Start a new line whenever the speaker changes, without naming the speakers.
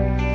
you